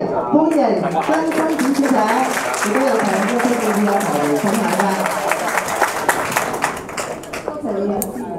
工人跟新子小姐亦都有請多啲建議啊，同我哋分享㗎。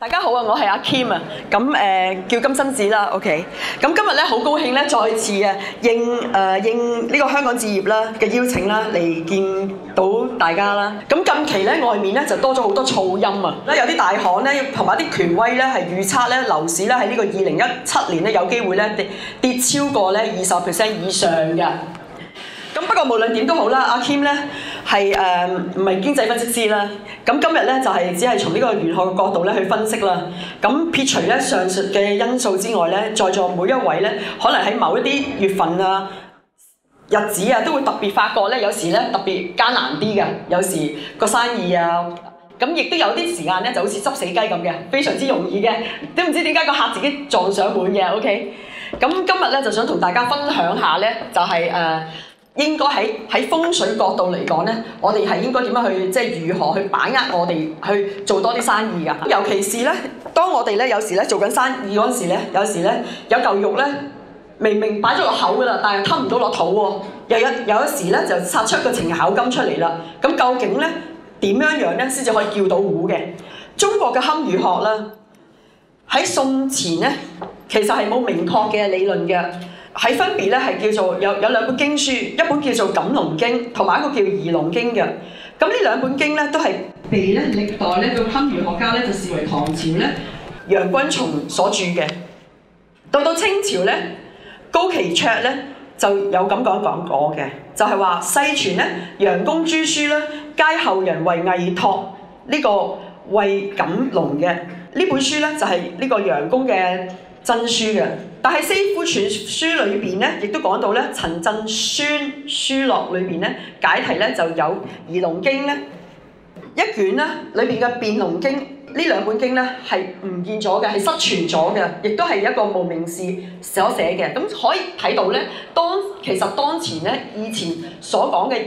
大家好啊，我係阿 Kim 啊，咁诶、叫金生子啦，OK，咁今日咧好高興咧，再次啊應誒、呃、應呢個香港置業啦嘅邀請啦，嚟見到大家啦。咁近期咧外面咧就多咗好多噪音啊，咧有啲大行咧同埋啲權威咧係預測咧樓市咧喺呢個二零一七年咧有機會咧跌跌超過咧二十 percent 以上嘅。咁不過無論點都好啦，阿 Kim 咧係誒唔係經濟分析師啦。咁今日咧就係、只係從呢個玄學嘅角度咧去分析啦。咁撇除咧上述嘅因素之外咧，在座每一位咧，可能喺某一啲月份啊、日子啊，都會特別發覺咧，有時咧特別艱難啲嘅，有時個生意啊。咁亦都有啲時間咧，就好似執死雞咁嘅，非常之容易嘅，都唔知點解個客自己撞上門嘅，OK？咁今日咧就想同大家分享下咧，就係、誒、應該喺喺風水角度嚟講咧，我哋係應該點樣去即係如何去把握我哋去做多啲生意㗎？尤其是咧，當我哋咧有時咧做緊生意嗰陣時咧，有時咧有嚿肉咧。明明擺咗落口㗎啦，但係吞唔到落肚喎。又有有一時咧就殺出個程咬金出嚟啦。咁究竟咧點樣樣咧先至可以叫到糊嘅？中國嘅堪輿學啦，喺宋前咧其實係冇明確嘅理論嘅，喺分別咧係叫做有有兩本經書，一本叫做《錦龍經》，同埋一個叫《儀龍經》嘅。咁呢兩本經咧都係被咧歷代咧個堪輿學家咧就視為唐朝咧楊君松所著嘅。到到清朝咧。高奇卓咧就有咁講講過嘅，就係話世傳咧楊公諸書咧，皆後人為偽託呢個為錦龍嘅呢本書咧就係、呢個楊公嘅真書嘅。但係《四庫全書》裏邊咧，亦都講到咧陳振孫書落裏邊咧解題咧就有《儀龍經》咧一卷咧裏邊嘅《辯龍經》。呢兩本經咧係唔見咗嘅，係失傳咗嘅，亦都係一個無名氏所寫嘅。咁可以睇到咧，當其實當前咧以前所講嘅，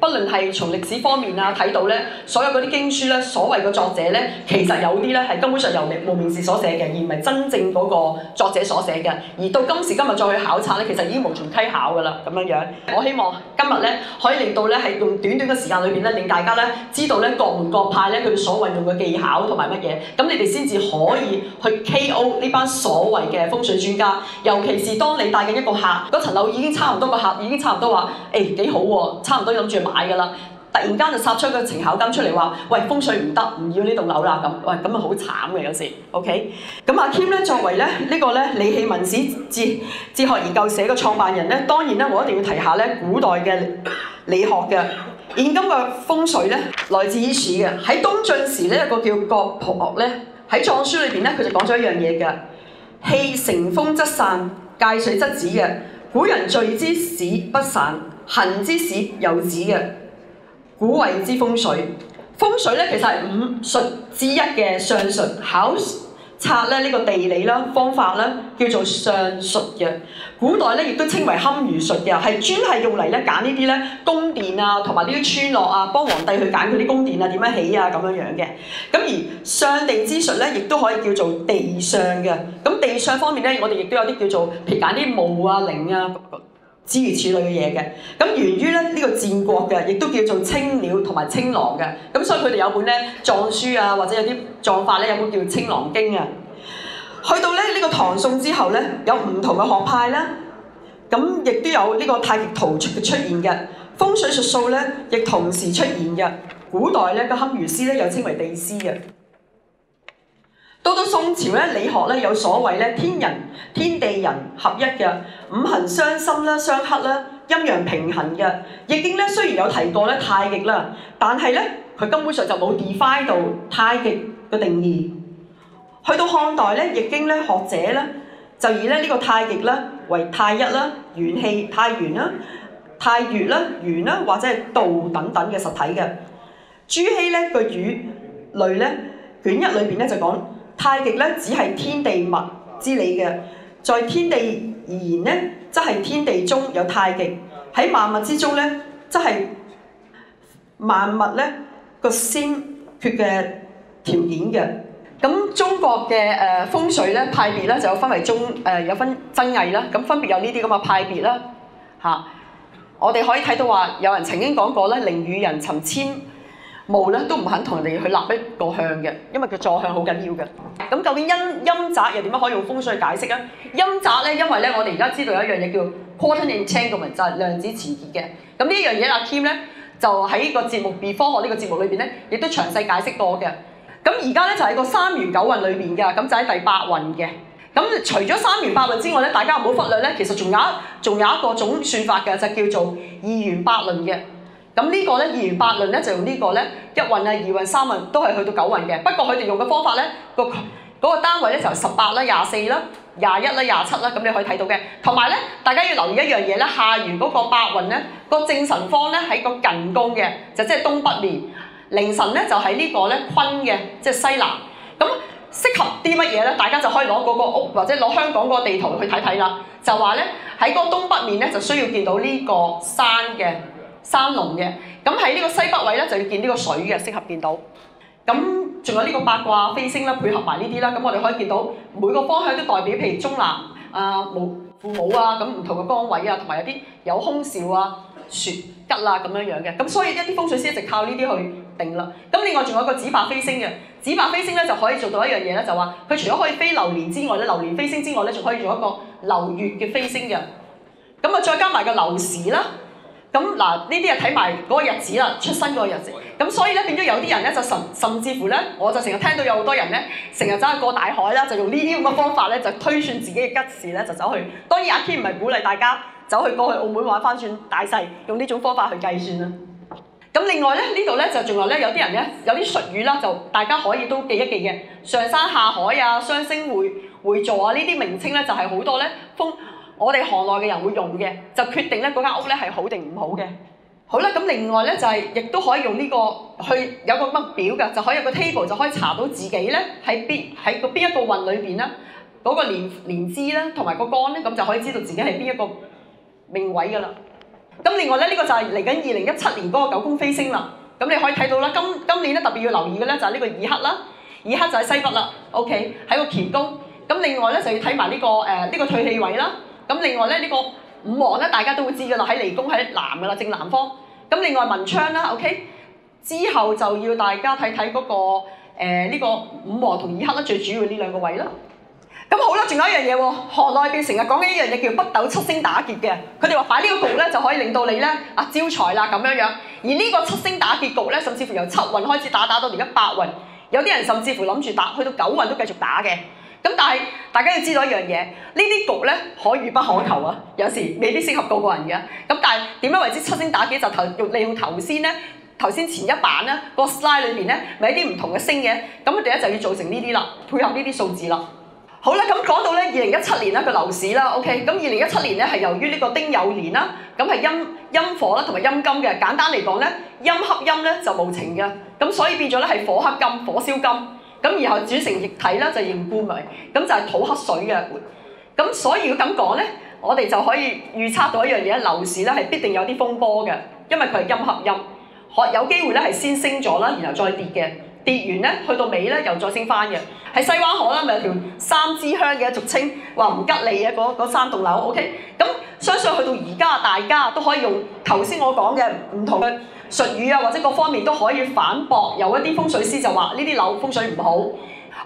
不論係從歷史方面啊睇到咧，所有嗰啲經書咧，所謂嘅作者咧，其實有啲咧係根本上由無名氏所寫嘅，而唔係真正嗰個作者所寫嘅。而到今時今日再去考察咧，其實已經無從稽考㗎啦，咁樣樣。我希望今日咧可以令到咧係用短短嘅時間裏邊咧，令大家咧知道咧各門各派咧佢哋所運用嘅技巧同埋乜嘢，咁你哋先至可以去 K.O. 呢班所謂嘅風水專家。尤其是當你帶緊一個客，嗰層樓已經差唔多個客已經差唔多話，誒、幾好喎，差唔多諗住買噶啦。突然間就殺出個程考金出嚟話，喂風水唔得，唔要呢棟樓啦咁，喂咁啊好慘嘅有時，OK？咁阿 Kim 咧作為咧呢、個咧理氣文史哲哲學研究社嘅創辦人咧，當然咧我一定要提下咧古代嘅理學嘅。現今嘅風水咧來自於此嘅，喺東晉時咧有個叫郭璞咧喺藏書裏邊咧佢就講咗一樣嘢嘅，氣乘風則散，界水則止嘅。古人聚之使不散，行之史有止嘅。古謂之風水，風水咧其實係五術之一嘅上術考察咧呢個地理啦方法啦，叫做上術嘅。古代咧亦都稱為堪輿術嘅，係專係用嚟咧揀呢啲咧宮殿啊，同埋呢啲村落啊，幫皇帝去揀佢啲宮殿啊點樣起啊咁樣樣嘅。咁而上地之術咧，亦都可以叫做地相嘅。咁地相方面咧，我哋亦都有啲叫做譬如揀啲墓啊、陵啊。諸如此類嘅嘢嘅，咁源於咧呢個戰國嘅，亦都叫做青鳥同埋青狼嘅，咁所以佢哋有本咧藏書啊，或者有啲藏法咧有本叫《青狼經》啊。去到咧呢個唐宋之後咧，有唔同嘅學派啦，咁亦都有呢個太極圖出嘅出現嘅，風水術數咧亦同時出現嘅。古代咧個堪輿師咧又稱為地師嘅。到到宋朝咧，理學咧有所謂咧天人天地人合一嘅五行相生啦、相克啦、陰陽平衡嘅。易經咧雖然有提過咧太極啦，但係咧佢根本上就冇 define 到太極嘅定義。去到漢代咧，易經咧學者咧就以咧呢個太極咧為太一啦、元氣太元啦、太乙啦、元啦或者係道等等嘅實體嘅。朱熹咧個語類咧卷一裏邊咧就講。太極咧只係天地物之理嘅，在天地而言咧，則係天地中有太極；喺萬物之中咧，則係萬物咧個先決嘅條件嘅。咁中國嘅誒、呃、風水咧派別咧就有分為中誒、呃、有分真偽啦，咁分別有呢啲咁嘅派別啦嚇。我哋可以睇到話，有人曾經講過咧，寧與人尋遷墓咧都唔肯同人哋去立一個向嘅，因為佢坐向好緊要嘅。咁究竟陰陰宅又點樣可以用風水解釋啊？陰宅咧，因為咧我哋而家知道有一樣嘢叫 quantum entanglement，就係量子纏結嘅。咁呢一樣嘢阿 Kim 咧就喺個節目 B 科學呢個節目裏邊咧，亦都詳細解釋過嘅。咁而家咧就喺個三元九運裏邊嘅，咁就喺第八運嘅。咁除咗三元八運之外咧，大家唔好忽略咧，其實仲有一仲有一個總算法嘅，就叫做二元八論嘅。咁呢個咧二元八論咧就用呢個咧一運啊、二運、三運都係去到九運嘅。不過佢哋用嘅方法咧個嗰個單位咧就係十八啦、廿四啦、廿一啦、廿七啦，咁你可以睇到嘅。同埋咧，大家要留意一樣嘢咧，下元嗰個八運咧個正神方咧喺個近宮嘅，就即係東北面。凌晨咧就喺呢個咧坤嘅，即係西南。咁適合啲乜嘢咧？大家就可以攞嗰個屋或者攞香港嗰個地圖去睇睇啦。就話咧喺嗰個東北面咧就需要見到呢個山嘅山龍嘅。咁喺呢個西北位咧就要見呢個水嘅，適合見到。咁仲有呢個八卦飛星啦，配合埋呢啲啦。咁我哋可以見到每個方向都代表，譬如中南啊、母父母啊，咁唔同嘅崗位啊，同埋有啲有空少啊、戌吉啦咁樣樣嘅。咁所以一啲風水師一直靠呢啲去定啦。咁另外仲有個紫白飛星嘅，紫白飛星咧就可以做到一樣嘢咧，就話佢除咗可以飛流年之外咧，流年飛星之外咧，仲可以做一個流月嘅飛星嘅。咁啊，再加埋個流時啦。咁嗱，呢啲啊睇埋嗰個日子啦，出生嗰個日子。咁所以咧變咗有啲人咧就甚甚至乎咧，我就成日聽到有好多人咧，成日走去過大海啦，就用呢啲咁嘅方法咧，就推算自己嘅吉時咧，就走去。當然阿 K 唔係鼓勵大家走去過去澳門玩翻轉大細，用呢種方法去計算啦。咁另外咧，呢度咧就仲有咧，有啲人咧有啲術語啦，就大家可以都記一記嘅。上山下海啊，雙星會會座啊，呢啲名稱咧就係好多咧風。我哋行內嘅人會用嘅，就決定咧嗰間屋咧係好定唔好嘅。好啦，咁另外咧就係、亦都可以用呢、這個去有個乜表㗎，就可以有個 table 就可以查到自己咧喺邊喺個邊一個運裏邊啦，嗰、個年年支咧同埋個干咧，咁就可以知道自己係邊一個命位㗎啦。咁另外咧呢、這個就係嚟緊二零一七年嗰個九宮飛星啦。咁你可以睇到啦，今今年咧特別要留意嘅咧就係呢個二黑啦，二黑就喺西北啦。OK，喺個乾宮。咁另外咧就要睇埋呢個誒呢、呃這個退氣位啦。咁另外咧，呢、這個五黃咧，大家都會知噶啦，喺離宮喺南噶啦，正南方。咁另外文昌啦，OK，之後就要大家睇睇嗰個呢、呃這個五黃同二黑啦，最主要呢兩個位啦。咁好啦，仲有一樣嘢喎，行內邊成日講緊一樣嘢叫北斗七星打劫嘅，佢哋話擺呢個局咧就可以令到你咧啊招財啦咁樣樣。而呢個七星打劫局咧，甚至乎由七運開始打打到而家八運，有啲人甚至乎諗住打去到九運都繼續打嘅。咁但係大家要知道一樣嘢，呢啲局咧可遇不可求啊！有時未必適合個個人嘅。咁但係點樣為之七星打劫？就頭用利用頭先咧，頭先前一版咧個 slide 裏邊咧，咪一啲唔同嘅星嘅。咁我哋咧就要做成呢啲啦，配合呢啲數字啦。好啦，咁講到咧二零一七年啦個樓市啦，OK。咁二零一七年咧係由於呢個丁酉年啦，咁係陰陰火啦同埋陰金嘅。簡單嚟講咧，陰克陰咧就無情嘅。咁所以變咗咧係火克金，火燒金。咁然後煮成液體啦，就凝固埋，咁就係土克水嘅。咁所以要咁講咧，我哋就可以預測到一樣嘢，樓市咧係必定有啲風波嘅，因為佢係陰合陰，可有機會咧係先升咗啦，然後再跌嘅，跌完咧去到尾咧又再升翻嘅。喺西灣河啦，咪有條三支香嘅，俗稱話唔吉利嘅嗰三棟樓，OK。咁相信去到而家，大家都可以用頭先我講嘅唔同嘅。術語啊，或者各方面都可以反駁。有一啲風水師就話呢啲樓風水唔好。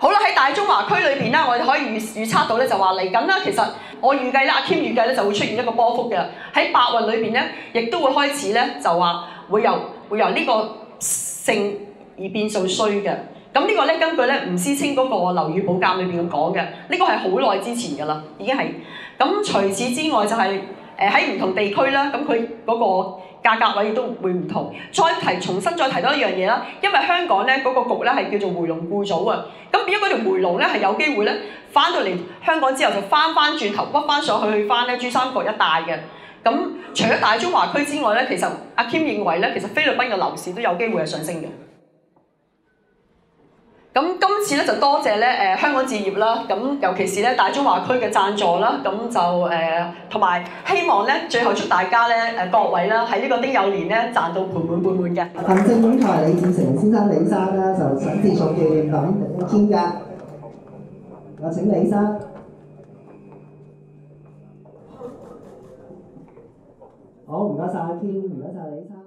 好啦，喺大中華區裏邊咧，我哋可以預預測到咧，就話嚟緊啦。其實我預計咧，阿 Kim 預計咧就會出現一個波幅嘅。喺八雲裏邊咧，亦都會開始咧就話會由會由呢個盛而變做衰嘅。咁呢個咧根據咧吳思清嗰個《樓宇寶鑑》裏邊咁講嘅，呢個係好耐之前㗎啦，已經係。咁除此之外就係誒喺唔同地區啦，咁佢嗰個。價格位亦都會唔同，再提重新再提多一樣嘢啦，因為香港咧嗰個局咧係叫做回籠故祖啊，咁變咗嗰條回籠咧係有機會咧翻到嚟香港之後就翻翻轉頭屈翻上去去翻咧珠三角一帶嘅，咁除咗大中華區之外咧，其實阿 Kim 認為咧，其實菲律賓嘅樓市都有機會係上升嘅。咁今次咧就多謝咧誒香港置業啦，咁尤其是咧大中華區嘅贊助啦，咁就誒同埋希望咧最後祝大家咧誒各位啦喺呢個丁酉年咧賺到盆滿缽滿嘅。行政總裁李志成先生李生咧就想致送紀念品俾天家，有請李生。好，唔該晒阿堅，唔該晒李生。